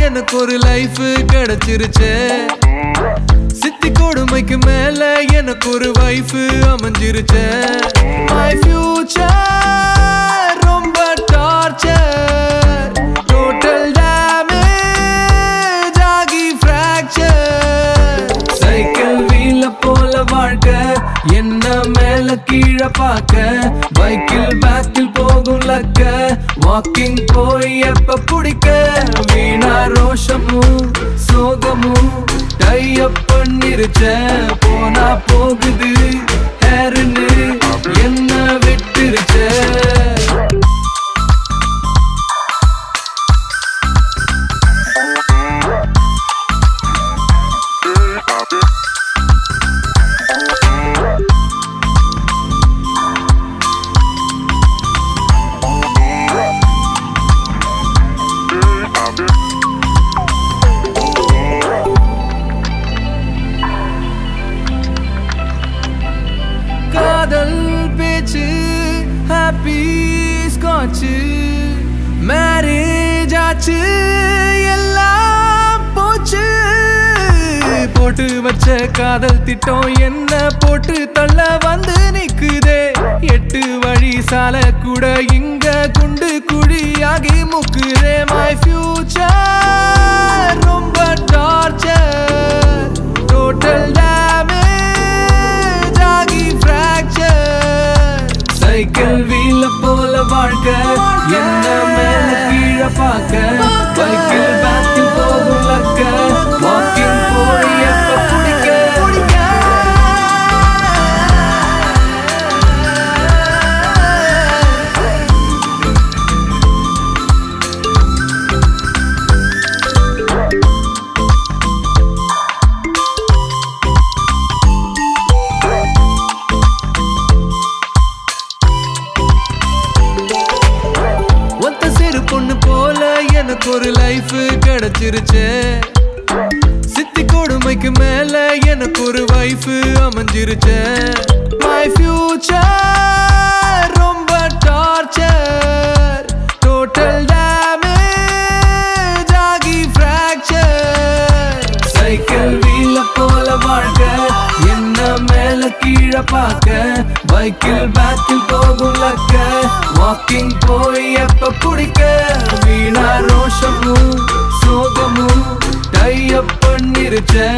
எனக்கு ஒரு லைஃப் கிடைச்சிருச்சே. சித்தி கொடுமைக்கு மேல எனக்கு ஒரு வைஃப் அமைஞ்சிருச்சே. மேல கீழே பார்க்க. பைக்கில் பேக்கில் போகும் லக்க. வாக்கிங் போய் எப்ப பிடிக்க? வீணா ரோஷமும் சோகமும் டையப் பண்ணிருச்ச போனா போகுது ஹேருன்னு என்ன விட்டுருச்ச. காதல் பேச்சு ஹாப்பி ஸ்காட்சு மேரேஜ் ஆச்சு எல்லாம் போச்சு. போட்டு வச்ச காதல் திட்டம் என்ன போட்டு தள்ள வந்து நிக்குதே. எட்டு வழி சாலை கூட இங்க குண்டு வீல போல வாழ்க்கை என்ன மேல கீழே பார்க்க. பைக்கில் பேக்கில் போகும் ஒரு லைஃப் கிடைச்சிருச்சு. சித்தி கொடுமைக்கு மேல எனக்கு ஒரு வைஃப் அமைஞ்சிருச்சு. மை ஃபியூச்சர் ரொம்ப டார்ச்சர் டோட்டல் டேமேஜ் ஆகி ஃப்ராக்சர் சைக்கிள் வீல போல வாழ்க்கை என்ன மேல கீழே பார்க்க பைக்கில் பேக்கில் போகும் வாக்கிங் போய் எப்ப பிடிக்க. வீணா ரோஷமும் சோகமும் டையப் பண்ணிருச்சேன்.